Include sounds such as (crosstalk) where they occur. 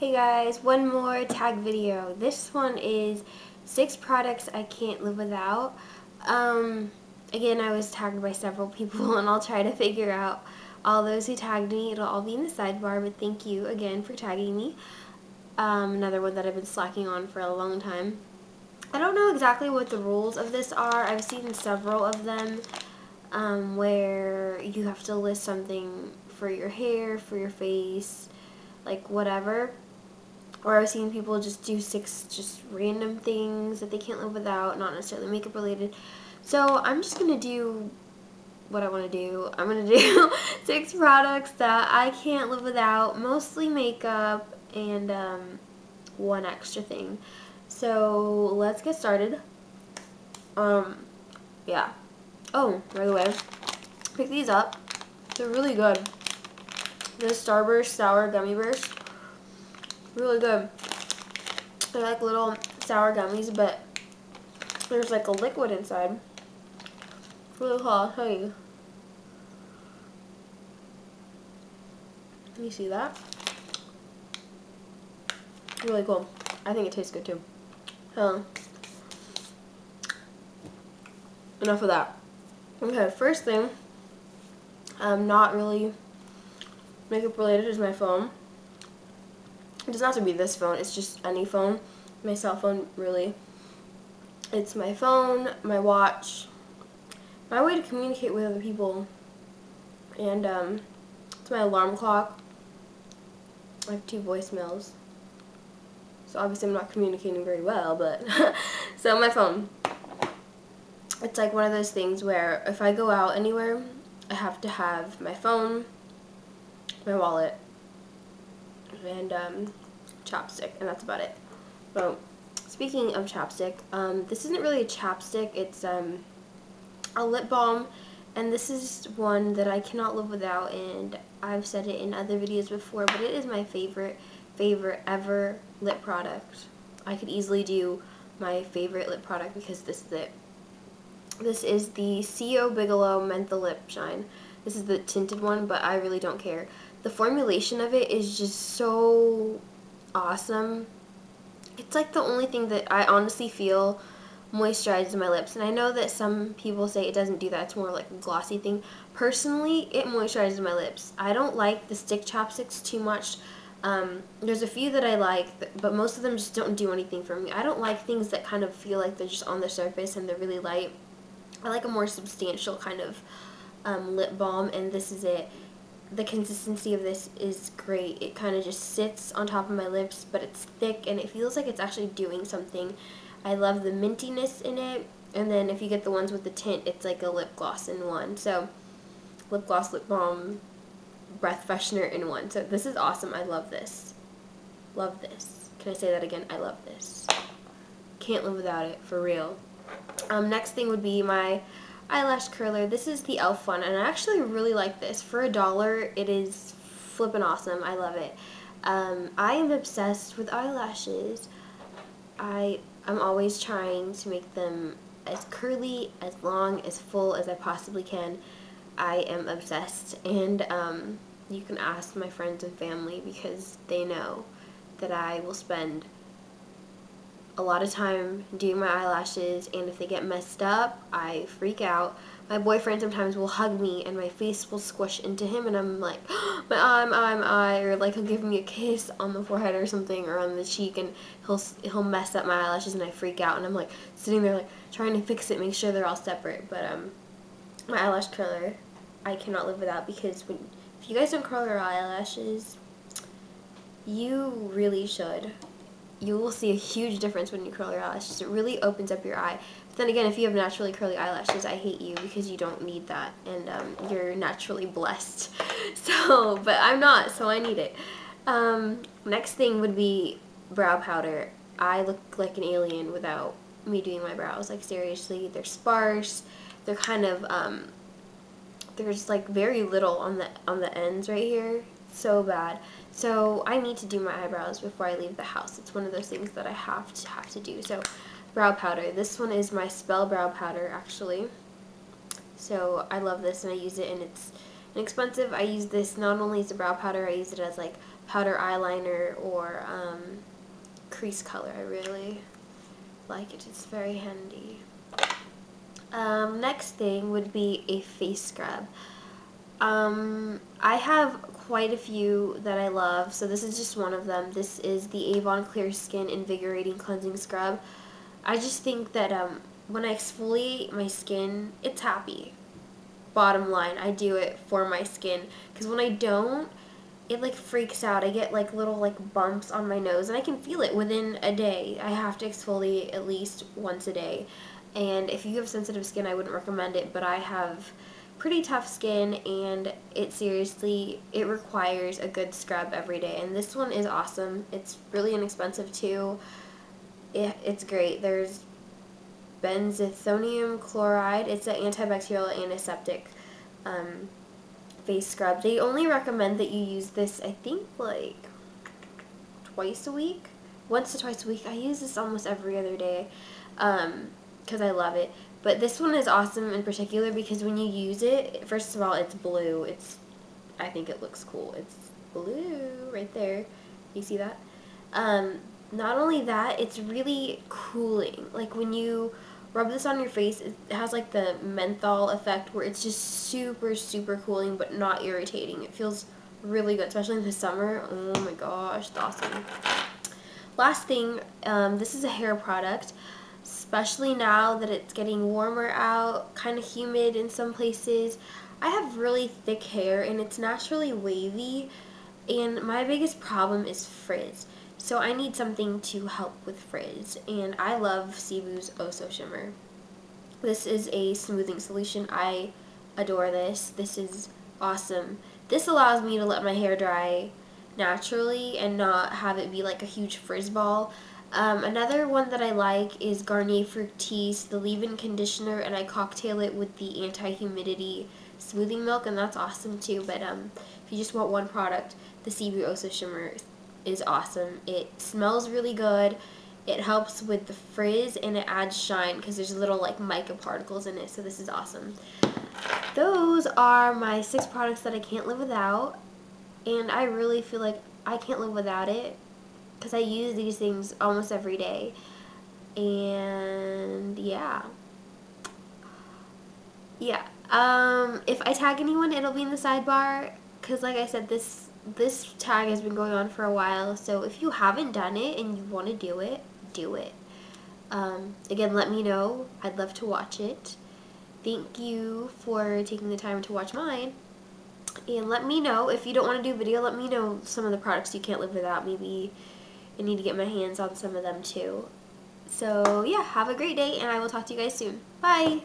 Hey guys, one more tag video. This one is six products I can't live without. Um, again, I was tagged by several people (laughs) and I'll try to figure out all those who tagged me. It'll all be in the sidebar, but thank you again for tagging me. Um, another one that I've been slacking on for a long time. I don't know exactly what the rules of this are. I've seen several of them um, where you have to list something for your hair, for your face, like whatever. Or I've seen people just do six just random things that they can't live without, not necessarily makeup related. So I'm just going to do what I want to do. I'm going to do (laughs) six products that I can't live without, mostly makeup and um, one extra thing. So let's get started. Um, yeah. Oh, by the way, pick these up. They're really good. The Starburst Sour Gummy Bears really good. They're like little sour gummies, but there's like a liquid inside. Really cool, I'll you. You see that? Really cool. I think it tastes good too. Um, enough of that. Okay, first thing, I'm um, not really makeup related is my phone. It doesn't have to be this phone, it's just any phone. My cell phone, really. It's my phone, my watch, my way to communicate with other people, and um, it's my alarm clock. I have two voicemails. So obviously I'm not communicating very well, but (laughs) so my phone. It's like one of those things where if I go out anywhere, I have to have my phone, my wallet, and um, chapstick, and that's about it. But speaking of chapstick, um, this isn't really a chapstick, it's um, a lip balm, and this is one that I cannot live without, and I've said it in other videos before, but it is my favorite, favorite ever lip product. I could easily do my favorite lip product because this is it. This is the C.O. Bigelow Mentha Lip Shine. This is the tinted one, but I really don't care. The formulation of it is just so awesome. It's like the only thing that I honestly feel moisturizes my lips. And I know that some people say it doesn't do that. It's more like a glossy thing. Personally, it moisturizes my lips. I don't like the stick chapsticks too much. Um, there's a few that I like, but most of them just don't do anything for me. I don't like things that kind of feel like they're just on the surface and they're really light. I like a more substantial kind of um, lip balm, and this is it the consistency of this is great. It kind of just sits on top of my lips, but it's thick and it feels like it's actually doing something. I love the mintiness in it. And then if you get the ones with the tint, it's like a lip gloss in one. So lip gloss, lip balm, breath freshener in one. So this is awesome. I love this. Love this. Can I say that again? I love this. Can't live without it, for real. Um, next thing would be my eyelash curler. This is the e.l.f. one, and I actually really like this. For a dollar, it is flippin' awesome. I love it. Um, I am obsessed with eyelashes. I, I'm always trying to make them as curly, as long, as full as I possibly can. I am obsessed, and um, you can ask my friends and family because they know that I will spend a lot of time doing my eyelashes and if they get messed up, I freak out. My boyfriend sometimes will hug me and my face will squish into him and I'm like, (gasps) my eye, my eye, my eye, or like he'll give me a kiss on the forehead or something or on the cheek and he'll, he'll mess up my eyelashes and I freak out and I'm like sitting there like trying to fix it, make sure they're all separate. But um, my eyelash curler, I cannot live without because when, if you guys don't curl your eyelashes, you really should you will see a huge difference when you curl your eyelashes. It really opens up your eye. But then again, if you have naturally curly eyelashes, I hate you because you don't need that, and um, you're naturally blessed. (laughs) So, but I'm not, so I need it. Um, next thing would be brow powder. I look like an alien without me doing my brows. Like seriously, they're sparse. They're kind of um, there's like very little on the on the ends right here. So bad. So I need to do my eyebrows before I leave the house. It's one of those things that I have to have to do. So brow powder. This one is my Spell Brow Powder actually. So I love this and I use it and it's inexpensive. I use this not only as a brow powder, I use it as like powder eyeliner or um, crease color. I really like it. It's very handy. Um, next thing would be a face scrub. Um, I have quite a few that I love, so this is just one of them. This is the Avon Clear Skin Invigorating Cleansing Scrub. I just think that um, when I exfoliate my skin, it's happy. Bottom line, I do it for my skin. Because when I don't, it like freaks out. I get like little like bumps on my nose and I can feel it within a day. I have to exfoliate at least once a day. And if you have sensitive skin, I wouldn't recommend it, but I have pretty tough skin and it seriously, it requires a good scrub every day. And this one is awesome. It's really inexpensive too. It, it's great. There's benzethonium chloride. It's an antibacterial antiseptic um, face scrub. They only recommend that you use this, I think, like twice a week. Once to twice a week. I use this almost every other day because um, I love it. But this one is awesome in particular because when you use it, first of all, it's blue. It's, I think it looks cool. It's blue right there. You see that? Um, not only that, it's really cooling. Like when you rub this on your face. It has like the menthol effect where it's just super, super cooling but not irritating. It feels really good, especially in the summer. Oh my gosh, it's awesome. Last thing, um, this is a hair product, especially now that it's getting warmer out, kind of humid in some places. I have really thick hair and it's naturally wavy and my biggest problem is frizz. So I need something to help with frizz, and I love Cibu's Oso Shimmer. This is a smoothing solution. I adore this. This is awesome. This allows me to let my hair dry naturally and not have it be like a huge frizz ball. Um, another one that I like is Garnier Fructis, the leave-in conditioner, and I cocktail it with the anti-humidity smoothing milk, and that's awesome too. But um, if you just want one product, the Cibu Oso Shimmer is awesome. It smells really good. It helps with the frizz and it adds shine because there's little like mica particles in it. So this is awesome. Those are my six products that I can't live without. And I really feel like I can't live without it because I use these things almost every day. And yeah. Yeah. Um, if I tag anyone, it'll be in the sidebar because like I said, this this tag has been going on for a while, so if you haven't done it and you want to do it, do it. Um, again, let me know. I'd love to watch it. Thank you for taking the time to watch mine. And let me know, if you don't want to do video, let me know some of the products you can't live without. Maybe I need to get my hands on some of them too. So yeah, have a great day and I will talk to you guys soon. Bye!